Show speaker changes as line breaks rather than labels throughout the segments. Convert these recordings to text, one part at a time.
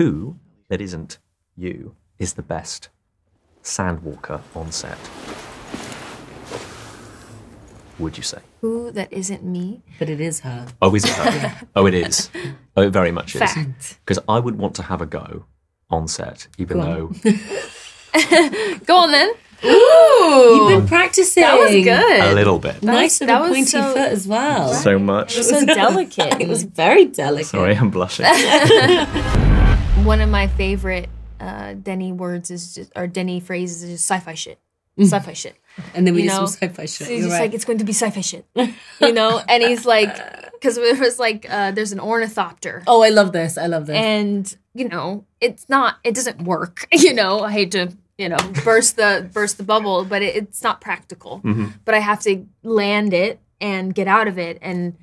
Who that isn't you is the best sandwalker on set? Would you say?
Who that isn't me?
But it is her.
Oh, is it her? oh, it is. Oh, it very much is.
Fact.
Because I would want to have a go on set, even
Go on.
though
Go on then.
You've been practicing.
That was good.
a little bit.
Nice
That
little
was
pointy
so-
foot as well.
So much.
It was so delicate.
it was very delicate.
Sorry, I'm blushing.
One of my favorite uh, Denis words is just, or Denis phrases is just sci-fi shit. Sci-fi shit.
And then we
You
did some sci-fi shit.
So he's
You're
just
right.
like, it's going to be sci-fi shit, you know. And he's like, because it was like, uh, there's an ornithopter,
oh, I love this. I love this.
and you know, it's not, it doesn't work. You know, I hate to, you know, burst the burst the bubble, but it, it's not practical. But I have to land it and get out of it, and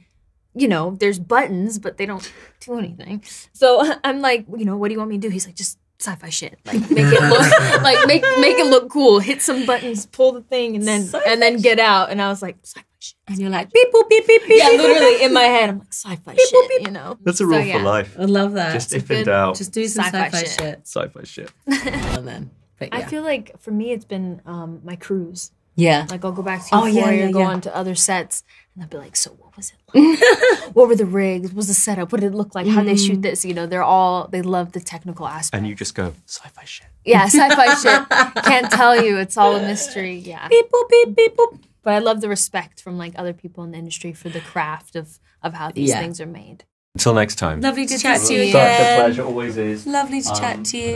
you know, there's buttons, but they don't do anything. So I'm like, you know, what do you want me to do? He's like, just sci-fi shit, like make it look, like make make it look cool. Hit some buttons, pull the thing, and then
Sci-fi
and then get out. And I was like, sci-fi shit.
and you're like, beep, boop, beep, beep, beep.
Yeah, literally in my head, I'm like sci-fi shit, you know.
That's a
So,
rule
yeah.
for life.
I love that.
Just
Just,
if in doubt, just
do some
Sci-fi
sci-fi,
shit.
shit.
sci-fi shit.
And then, but yeah.
I feel like for me, it's been um, my cruise.
Yeah.
Like I'll go back to
Oh,
Euphoria,
yeah, yeah,
go
yeah.
on to other sets, and I'll be like, "So what was it? Like? what were the rigs? What was the setup? What did it look like? How did they
Mm.
shoot this? You know, they're all they love the technical aspect.
And you just go, sci-fi shit.
yeah, sci-fi shit. Can't tell you. It's all a mystery. Yeah,
Beep, boop, beep, beep, boop.
but I love the respect from like other people in the industry for the craft of of how these
Yeah.
things are made.
Until next time.
Lovely to chat to you
see you.
Such a pleasure, always is.
Lovely to chat to you.